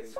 It's